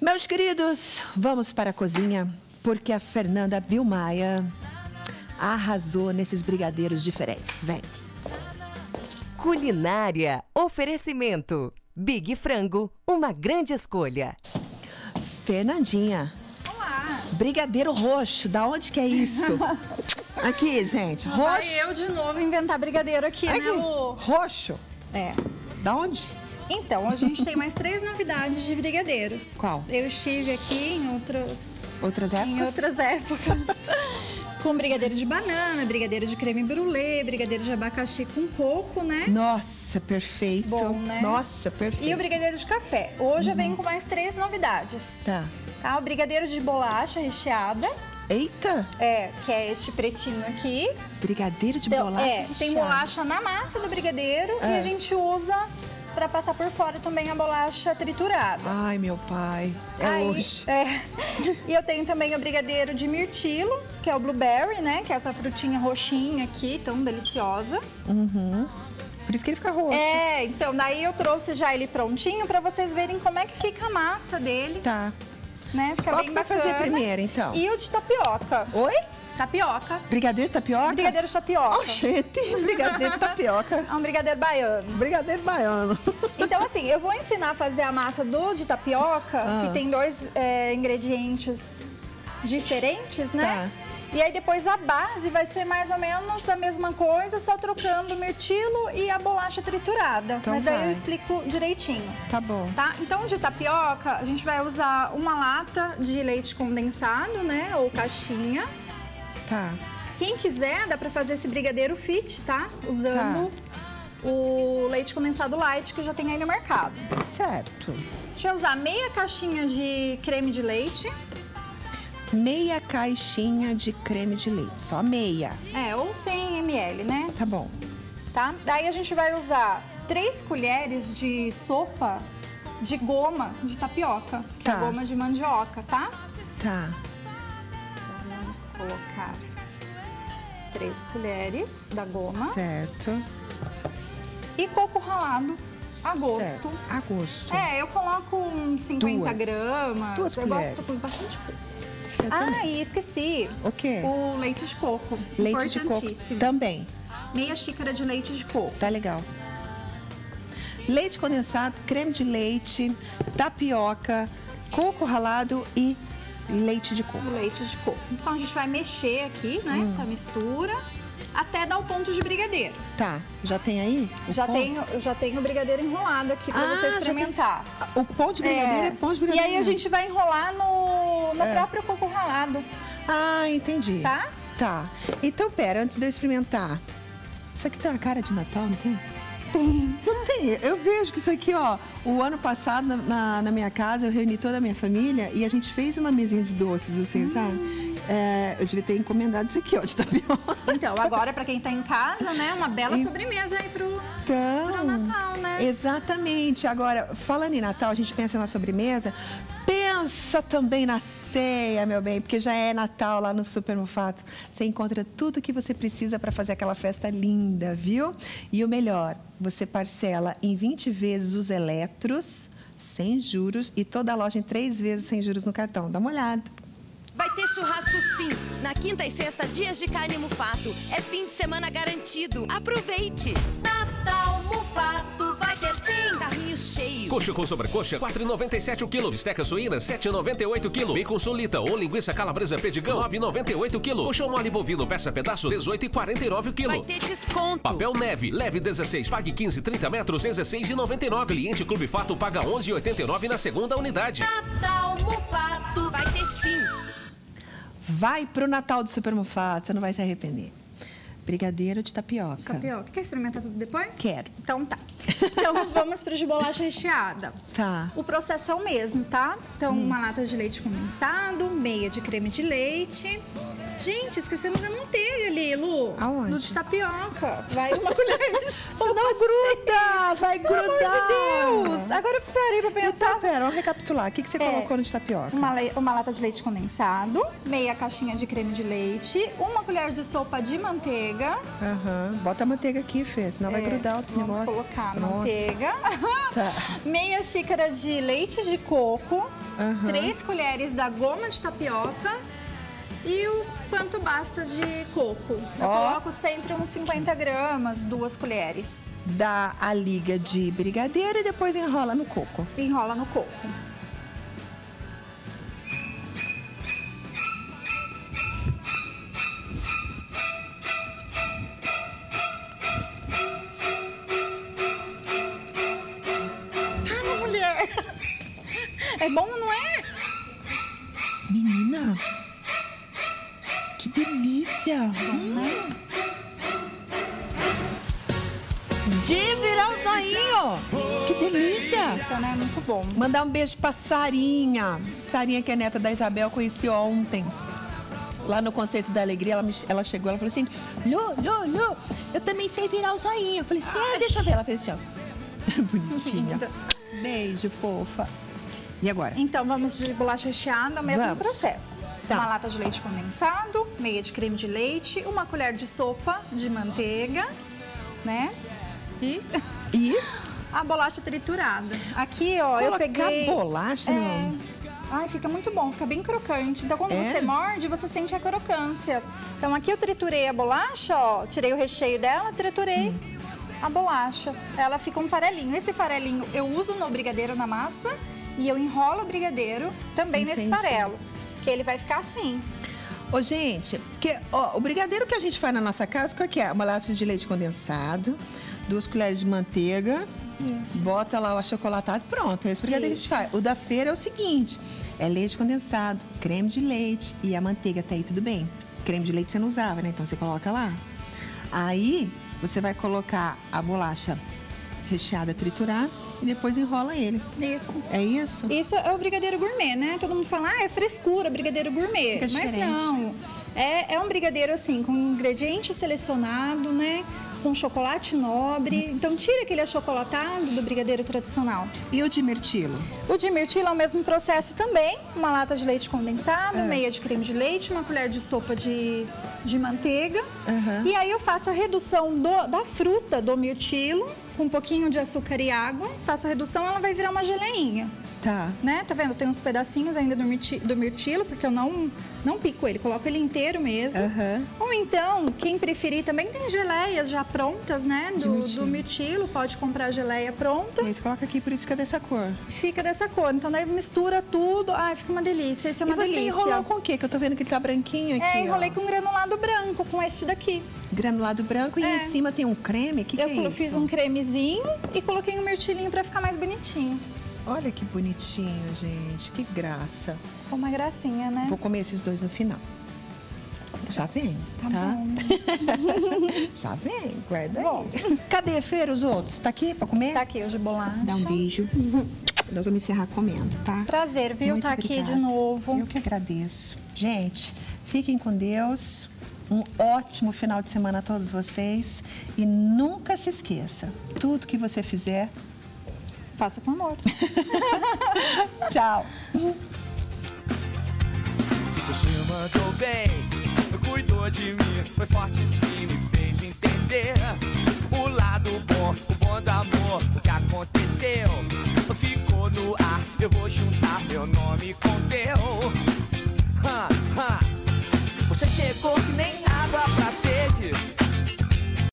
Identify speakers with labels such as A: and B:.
A: Meus queridos, vamos para a cozinha, porque a Fernanda Bilmaia arrasou nesses brigadeiros diferentes. Vem.
B: Culinária. Oferecimento. Big Frango, uma grande escolha.
A: Fernandinha.
C: Olá.
A: Brigadeiro roxo, da onde que é isso? Aqui, gente, roxo.
C: Vai eu de novo inventar brigadeiro aqui,
A: Aqui,
C: né, Lu?
A: roxo.
C: É.
A: Da onde?
C: Então, a gente tem mais três novidades de brigadeiros.
A: Qual?
C: Eu estive aqui em outros,
A: Outras épocas?
C: em outras épocas. com brigadeiro de banana, brigadeiro de creme brulee, brigadeiro de abacaxi com coco, né?
A: Nossa, perfeito.
C: Bom, né?
A: Nossa, perfeito.
C: E o brigadeiro de café. Hoje eu venho com mais três novidades.
A: Tá.
C: Tá? O brigadeiro de bolacha recheada,
A: Eita,
C: é, que é este pretinho aqui.
A: brigadeiro de
C: Então,
A: bolacha
C: é, tem
A: recheada.
C: bolacha na massa do brigadeiro e
A: É.
C: a gente usa para passar por fora também a bolacha triturada.
A: Ai, meu pai, é
C: Aí,
A: hoje.
C: é. E eu tenho também o brigadeiro de mirtilo, que é o blueberry, né? Que é essa frutinha roxinha aqui, tão deliciosa.
A: Por isso que ele fica roxo.
C: É, então daí eu trouxe já ele prontinho para vocês verem como é que fica a massa dele,
A: Tá.
C: né? Fica
A: Qual
C: bem
A: que vai
C: bacana.
A: fazer primeiro, então?
C: E o de tapioca.
A: Oi?
C: Tapioca.
A: Brigadeiro de tapioca?
C: Brigadeiro de tapioca.
A: Oxente, brigadeiro de tapioca.
C: É um brigadeiro baiano.
A: Brigadeiro baiano.
C: Então, assim, eu vou ensinar a fazer a massa do de tapioca,
A: Ah.
C: que tem dois é, ingredientes diferentes, né?
A: Tá.
C: E aí depois a base vai ser mais ou menos a mesma coisa, só trocando o mirtilo e a bolacha triturada.
A: Então
C: Mas daí
A: vai.
C: eu explico direitinho.
A: Tá bom.
C: Tá? Então, de tapioca, a gente vai usar uma lata de leite condensado, né? Ou caixinha.
A: Tá.
C: Quem quiser, dá pra fazer esse brigadeiro fit, tá? Usando o leite condensado light que já tem aí no mercado.
A: Certo.
C: A gente vai usar meia caixinha de creme de leite.
A: Meia caixinha de creme de leite. Só meia.
C: É, ou 100 ml, né?
A: Tá bom.
C: Tá? Daí a gente vai usar 3 colheres de sopa de goma de tapioca, que
A: Tá.
C: é goma de mandioca, tá?
A: Tá.
C: Vamos colocar 3 colheres da goma
A: Certo.
C: e coco ralado a gosto.
A: A gosto.
C: É, eu coloco uns 50
A: Duas.
C: gramas.
A: Duas
C: eu
A: colheres.
C: gosto com bastante coco.
A: Eu
C: Ah,
A: também.
C: e esqueci.
A: O quê?
C: O leite de coco.
A: Leite de coco
C: Importantíssimo.
A: também.
C: Meia xícara de leite de coco.
A: Tá legal. Leite condensado, creme de leite, tapioca, coco ralado e leite de coco.
C: Leite de coco. Então a gente vai mexer aqui, né?
A: Hum.
C: Essa mistura. Até dar o ponto de brigadeiro.
A: Tá, já tem aí?
C: Já
A: pão?
C: tenho, já tenho o brigadeiro enrolado aqui pra
A: Ah,
C: você experimentar.
A: O pão de brigadeiro é, pão de
C: E
A: brigadeiro.
C: aí a gente vai enrolar no, no
A: É.
C: próprio coco ralado,
A: Ah, entendi.
C: tá?
A: Tá. Então, pera, antes de eu experimentar. Isso aqui tem uma cara de Natal, não tem?
C: Tem.
A: Não tem. Eu vejo que isso aqui, ó, o ano passado na, na, minha casa, eu reuni toda a minha família e a gente fez uma mesinha de doces, assim, sabe? É, eu devia ter encomendado isso aqui, ó, de tapioca.
C: Então, agora pra quem tá em casa, né? Uma bela sobremesa aí pro,
A: Então,
C: pro Natal, né?
A: Exatamente. Agora, falando em Natal, a gente pensa na sobremesa, pensa também na ceia, meu bem, porque já é Natal lá no Super Mufato. Você encontra tudo que você precisa para fazer aquela festa linda, viu? E o melhor, você parcela em 20 vezes os eletros, sem juros, e toda a loja em três vezes sem juros no cartão. Dá uma olhada.
D: Vai ter churrasco sim. Na quinta e sexta, dias de carne mufato. É fim de semana garantido. Aproveite.
E: Natal
F: Coxa com sobrecoxa, 4,97 o quilo. Bisteca suína, 7,98 o quilo. Bacon solita ou linguiça calabresa pedigão, 9,98 o quilo. Coxão mole bovino, peça pedaço, 18,49 o quilo.
D: Vai ter desconto.
F: Papel neve, leve 16, pague 15, 30 metros, 16,99. Cliente Clube Fato paga 11,89 na segunda unidade.
E: Natal Mufato
D: Vai ter sim.
A: Vai pro Natal do Super Mufato, você não vai se arrepender. Brigadeiro de tapioca.
C: Tapioca. Quer experimentar tudo depois?
A: Quero.
C: Então tá. Então vamos pro de bolacha recheada.
A: Tá.
C: O processo é o mesmo, tá? Então,
A: Hum.
C: uma lata de leite condensado, meia de creme de leite. Gente, esquecemos a manteiga ali, Lu.
A: Aonde?
C: No de tapioca. Vai uma colher de sopa.
A: Não gruda! Vai
C: Pelo amor
A: grudar!
C: de Deus! Agora eu parei pra pensar.
A: Então, pera, vamos recapitular. O que, que você
C: É.
A: colocou no de tapioca?
C: Uma, uma lata de leite condensado, meia caixinha de creme de leite, uma colher de sopa de manteiga.
A: Aham. Bota a manteiga aqui, Fê, senão vai
C: É,
A: grudar o
C: vamos
A: negócio.
C: colocar a manteiga.
A: Tá.
C: Meia xícara de leite de coco.
A: Aham.
C: três colheres da goma de tapioca e o quanto basta de coco. Eu
A: Ó.
C: coloco sempre uns 50 gramas, duas colheres.
A: Dá a liga de brigadeiro e depois enrola no coco.
C: Enrola no coco. Mulher! É bom, não é?
A: Menina, que delícia! Hum. De virar o zoinho! Que delícia!
C: Isso, né? Muito bom.
A: Mandar um beijo pra Sarinha. Sarinha, que é neta da Isabel, conheci ontem. Lá no Conceito da Alegria, ela, me- ela chegou, ela falou assim, Lô, Lô, Lô, eu também sei virar o zoinho. Eu falei assim, ah, deixa eu ver. Ela fez assim, ó. Bonitinha. Beijo, fofa. E agora?
C: Então, vamos de bolacha recheada, o mesmo
A: Vamos.
C: processo.
A: Tá.
C: Uma lata de leite condensado, meia de creme de leite, uma colher de sopa de manteiga, né? E
A: E
C: a bolacha triturada. Aqui, ó, eu
A: colocar
C: peguei...
A: bolacha,
C: É.
A: não?
C: Ai, fica muito bom, fica bem crocante. Então, quando
A: É?
C: você morde, você sente a crocância. Então, aqui eu triturei a bolacha, ó, tirei o recheio dela, triturei
A: Hum.
C: a bolacha. Ela fica um farelinho. Esse farelinho eu uso no brigadeiro na massa e eu enrolo o brigadeiro também nesse
A: Entendi.
C: farelo. Que ele vai ficar assim.
A: Ô, gente, porque, ó, o brigadeiro que a gente faz na nossa casa, qual que é? Uma lata de leite condensado, duas colheres de manteiga, bota lá o achocolatado, pronto. É esse brigadeiro que a gente faz. O da feira é o seguinte, é leite condensado, creme de leite e a manteiga, até aí tudo bem. Creme de leite você não usava, né? Então você coloca lá. Aí você vai colocar a bolacha recheada triturada e depois enrola ele.
C: Isso.
A: É isso?
C: Isso é o brigadeiro gourmet, né? Todo mundo fala, ah, é frescura, brigadeiro gourmet.
A: Fica
C: Mas
A: diferente.
C: não. É, é um brigadeiro assim, com ingrediente selecionado, né? Com chocolate nobre. Então tira aquele achocolatado do brigadeiro tradicional.
A: E o de mirtilo?
C: O de mirtilo é o mesmo processo também. Uma lata de leite condensado,
A: É.
C: meia de creme de leite, uma colher de sopa de, de manteiga.
A: Aham.
C: E aí eu faço a redução do- da fruta do mirtilo com um pouquinho de açúcar e água. Faço a redução, ela vai virar uma geleinha
A: Tá.
C: né? Tá vendo? Tem uns pedacinhos ainda do, mirti- do mirtilo, porque eu não, não pico ele, coloco ele inteiro mesmo.
A: Aham.
C: Ou então, quem preferir, também tem geleias já prontas, né? Do,
A: mirtilo.
C: do mirtilo, pode comprar geleia pronta.
A: E aí você coloca aqui, por isso que é dessa cor.
C: Fica dessa cor. Então, daí mistura tudo. Ai, fica uma delícia. Esse é
A: E
C: uma
A: você
C: delícia.
A: enrolou com o quê? Que eu tô vendo que ele tá branquinho aqui,
C: É, enrolei
A: ó.
C: com granulado branco, com este daqui.
A: Granulado branco e
C: É.
A: em cima tem um creme. O que, que
C: eu
A: é
C: colo-
A: isso?
C: fiz um cremezinho e coloquei um mirtilinho pra ficar mais bonitinho.
A: Olha que bonitinho, gente. Que graça.
C: Uma gracinha, né?
A: Vou comer esses dois no final. Já vem,
C: Tá
A: tá?
C: bom.
A: Já vem, guarda
C: Bom.
A: aí. Cadê, Feira, os outros? Tá aqui pra comer?
C: Tá aqui o de bolacha.
A: Dá um beijo. Nós vamos encerrar comendo, tá?
C: Prazer, viu?
A: Muito
C: tá aqui de
A: obrigada.
C: novo.
A: Eu que agradeço. Gente, fiquem com Deus. Um ótimo final de semana a todos vocês. E nunca se esqueça: tudo que você fizer.
C: Faça com amor.
A: Tchau.
G: Você mandou bem, cuidou de mim, foi forte sim, me fez entender o lado bom, o bom do amor, o que aconteceu. Ficou no ar, eu vou juntar meu nome com teu. Ha, ha. Você chegou que nem